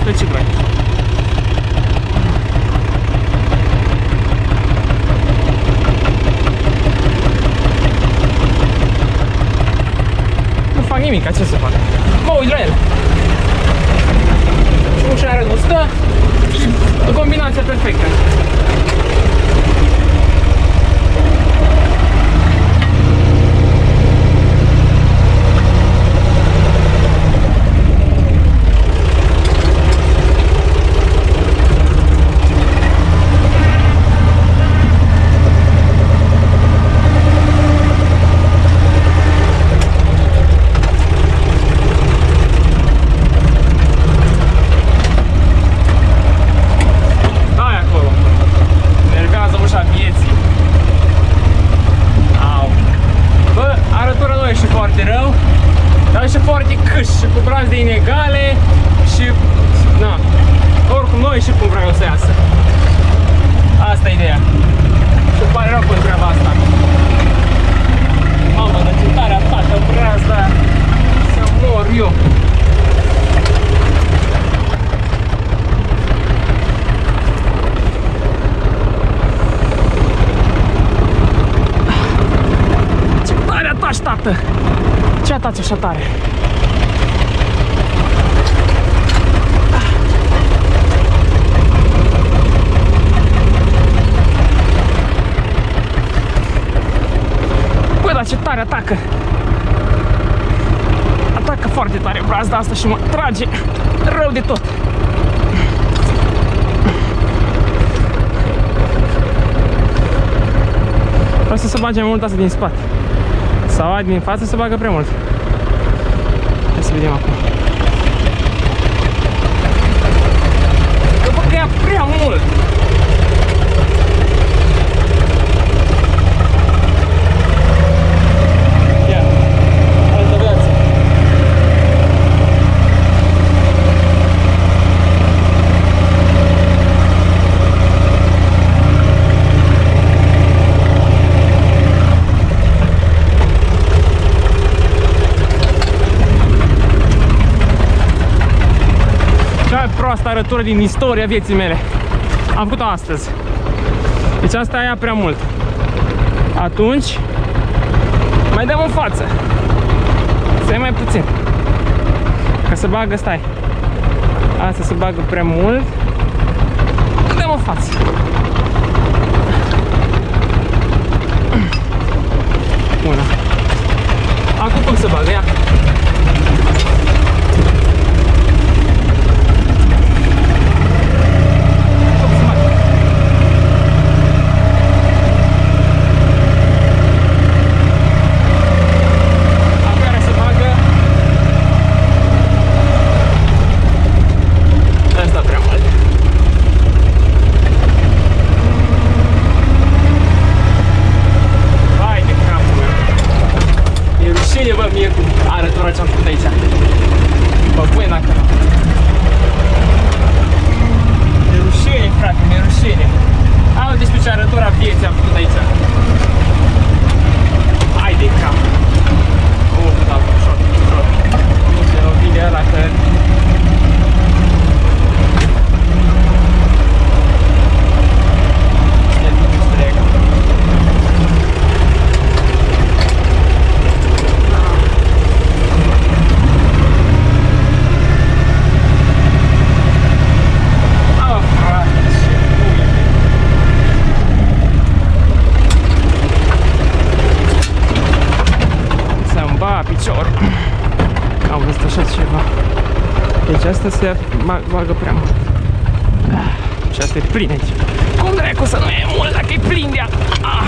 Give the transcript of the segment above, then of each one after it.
spre ce vrei. Nu fac nimic, ce să fac? Mă uit la el. Și ușa nu stă și o combinație perfectă. Hai acolo. Nervează ușa vieții. Au. Bă, arătura nu e și foarte rău, dar e și foarte câș și cu brazde inegale și... Na. Oricum, nu e și cum vreau să iasă. Asta e ideea. Și îmi pare rău pentru treaba asta. Mamă, dar ce tare atacă brazda aia. Să mor eu. Ce tare ataci, tată! Ce ataci așa tare? Tare atacă! Atacă foarte tare brazda asta și mă trage rău de tot. Vreau să se bage mai mult asta din spate. Sau aia din față se bagă prea mult. Hai să vedem acum. Că băgăia prea mult! Ia, altă viață. Cea mai proastă arătură din istoria vieții mele. Am făcut-o astăzi. Deci asta ia prea mult. Atunci, mai dăm în față. Să mai puțin. Ca să bagă, stai. Asta se bagă prea mult. Dăm în față. Bună. Acum cum se bagă? Ia. Cum se bagă? Acum care se bagă Asta prea mult Vai de capul meu E rușine, bă, mie cu arătura ce-am făcut aici Bă, băi, dacă nu E rușine, frate, mi-e rușine Au, deci pe ce arătura vieții am făcut aici Hai de cap Oh, da, ușor, ușor Nu se lovi de ăla că E din streg. Ah, frate, ce pui. Să-mi ba piciorul. Am văzut așa ceva. Deci asta se ba- bagă prea mult. Ah, Și asta e plin aici. Cum dracu să nu e mult dacă e plin de a... Ah,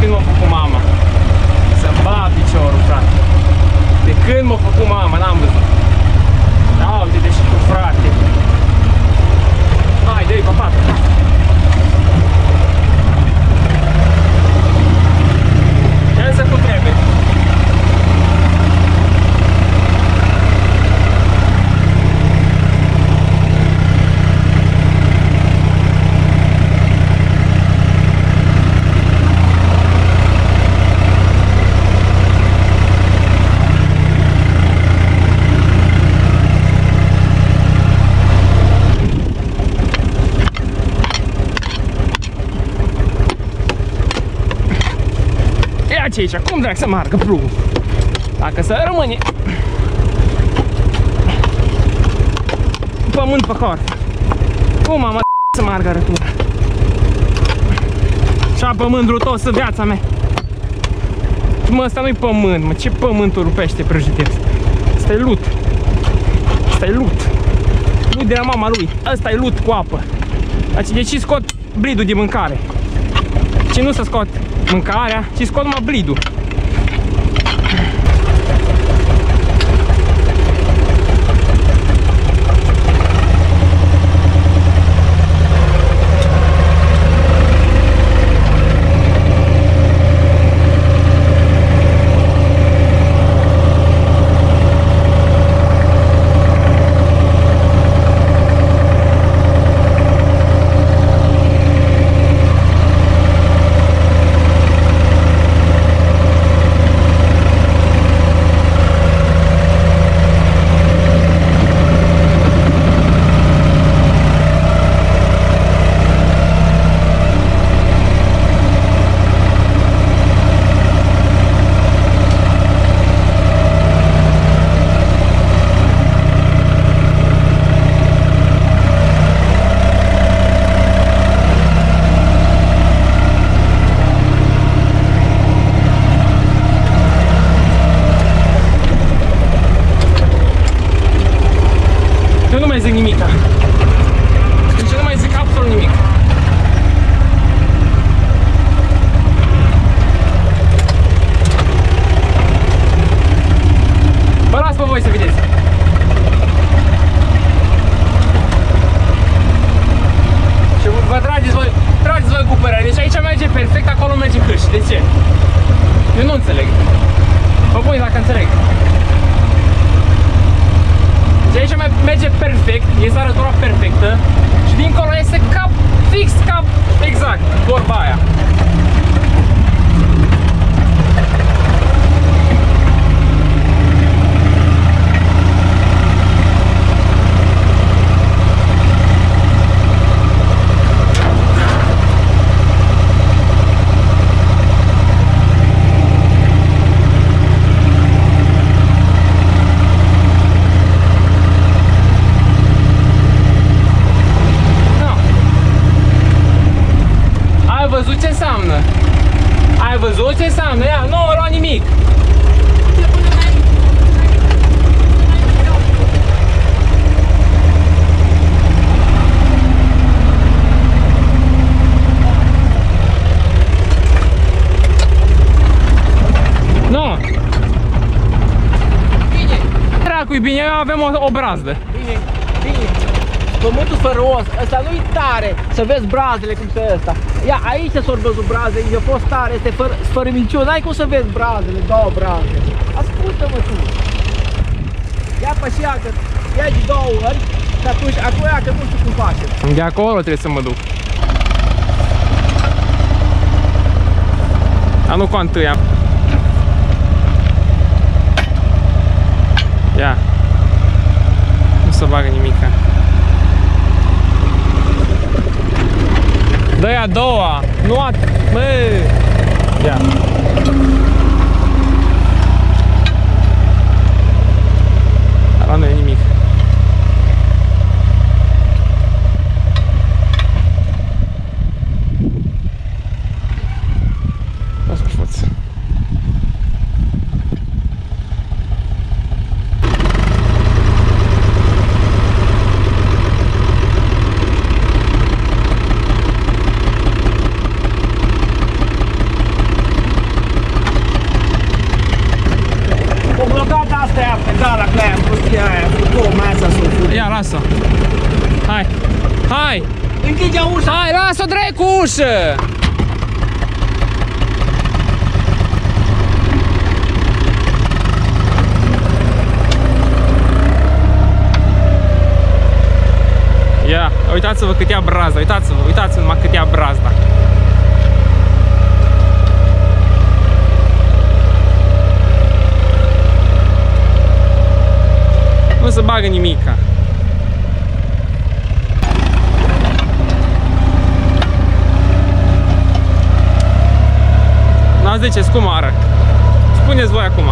când m-a făcut mama. Să-mi bat piciorul, frate. De când m-a făcut mama, n-am văzut. Da, uite și cu frate. Hai, dă-i papat. Ce să cu trebuie? Ia ce aici, cum drac să marcă plugul? Dacă să rămâne pământ pe corp. Cum am să margă arătura? Și-a pământ rutos în viața mea. Mă, ăsta nu-i pământ, mă, ce pământul rupește prăjitiv? Asta e lut. Asta e lut. Lut de la mama lui. Asta e lut cu apă. Deci de ce scot bridul din mâncare? Ce nu să scot mâncarea, ci scot numai blidul. Merge perfect, este arătura perfectă și dincolo este cap, fix cap, exact, vorba aia. Nu. Ai văzut ce înseamnă? Ai văzut ce înseamnă? Ia, nu a luat nimic. Nu. Dracu, bine, avem o, o brazdă. Bine, bine. Pământul sfăros, ăsta nu-i tare, să vezi brazele cum se ăsta. Ia, aici s-au văzut brazele, e fost tare, este fără, fără minciună, n-ai cum să vezi brazele, două braze. Ascultă-mă tu. Ia pe și ia că iei două ori și atunci acolo că nu știu cum facem. De acolo trebuie să mă duc. Dar nu cu a întâia. Ia. Nu se bagă nimica. Dă-i a doua. Nu a... Bă! Ia. Ala nu e nimic. Las cu forță. Cu blocat asta e pedala cu aia, prostia aia, cu două masa sus. Ia, lasă Hai, hai, Închide ușa! hai, lasă-o dracu ușă. Ia, uitați-vă cât ia brazda, uitați-vă, uitați-vă numai cât ia brazda. Nu se bagă nimica ziceți cum ară Spuneți voi acum